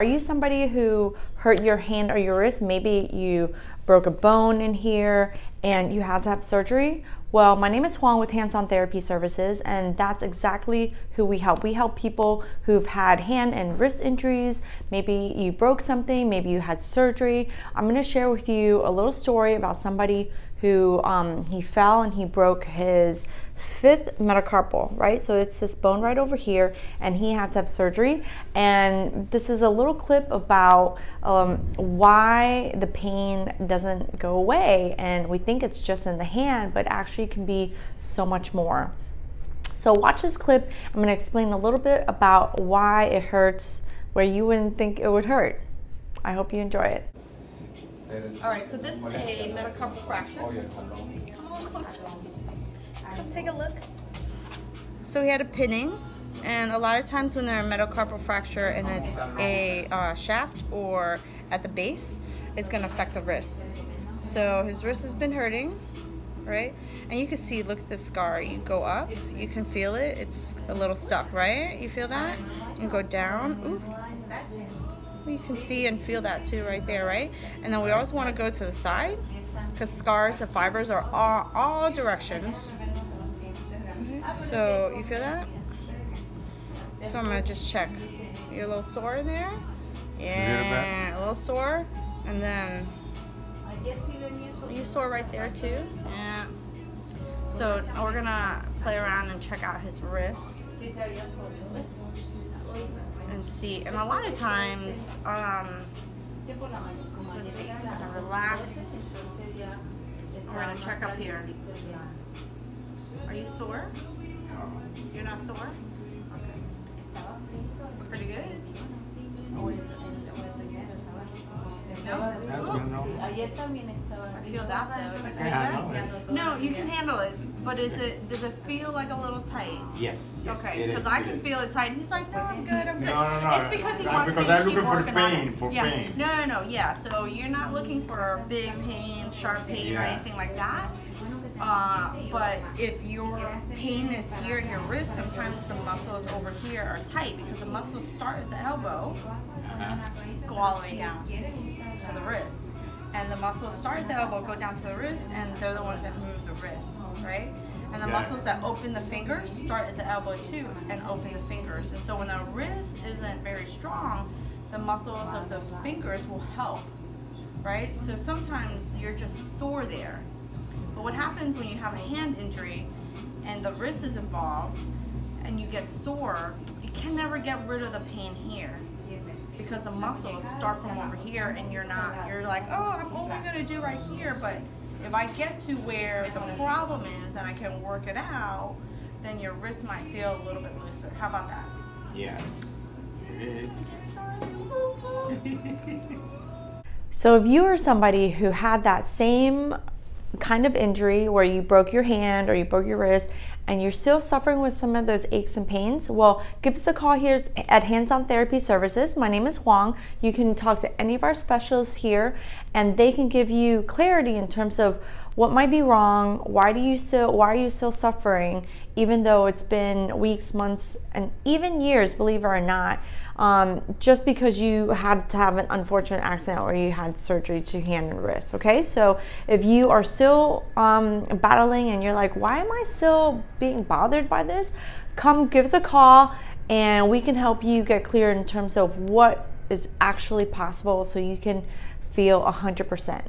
Are you somebody who hurt your hand or your wrist? Maybe you broke a bone in here and you had to have surgery? Well, my name is Huang with Hands On Therapy Services, and that's exactly who we help. We help people who've had hand and wrist injuries. Maybe you broke something, maybe you had surgery. I'm gonna share with you a little story about somebody who um, he fell and he broke his fifth metacarpal, right? So it's this bone right over here, and he had to have surgery. And this is a little clip about um, why the pain doesn't go away. And we think it's just in the hand, but actually can be so much more. So watch this clip. I'm gonna explain a little bit about why it hurts where you wouldn't think it would hurt. I hope you enjoy it. All right, so this is a metacarpal fracture. Come a little closer. Come take a look. So he had a pinning, and a lot of times when there's a metacarpal fracture and it's a uh, shaft or at the base, it's gonna affect the wrist. So his wrist has been hurting, right? And you can see, look at the scar. You go up, you can feel it. It's a little stuck, right? You feel that? And go down. Ooh. You can see and feel that too right there, right? And then we always want to go to the side because scars, the fibers are all, all directions. So you feel that? So I'm gonna just check. You a little sore in there? Yeah, a little sore. And then are you sore right there too? Yeah. So we're gonna play around and check out his wrist and see. And a lot of times, um, let's see, relax. We're gonna check up here. Are you sore? You're not sore? Okay. Pretty good? No? I feel that though. I. No, you can handle it. But is it does it feel like a little tight? Yes. yes okay, because I can is. feel it tight. And he's like, no, I'm good, I'm good. No, no, no. It's because he no, wants because me to I'm keep looking for working pain, on it. for yeah. pain. No, no, no. Yeah. So you're not looking for big pain, sharp pain, or anything like that. Uh, but if your pain is here in your wrist, sometimes the muscles over here are tight because the muscles start at the elbow, Uh-huh. go all the way down to the wrist. And the muscles start at the elbow, go down to the wrist, and they're the ones that move the wrist, right? And the Yeah. muscles that open the fingers start at the elbow too and open the fingers. And so when the wrist isn't very strong, the muscles of the fingers will help, right? So sometimes you're just sore there. But what happens when you have a hand injury and the wrist is involved and you get sore, you can never get rid of the pain here because the muscles start from over here and you're not, you're like, oh, I'm only gonna do right here. But if I get to where the problem is and I can work it out, then your wrist might feel a little bit looser. How about that? Yes. It is. So if you are somebody who had that same kind of injury where you broke your hand or you broke your wrist and you're still suffering with some of those aches and pains, well, give us a call here at Hands On Therapy Services. My name is Huang. You can talk to any of our specialists here and they can give you clarity in terms of what might be wrong, why do you still why are you still suffering even though it's been weeks, months and even years, believe it or not. Um, just because you had to have an unfortunate accident or you had surgery to hand and wrist. Okay, so if you are still um, battling and you're like, why am I still being bothered by this? Come give us a call and we can help you get clear in terms of what is actually possible so you can feel 100%.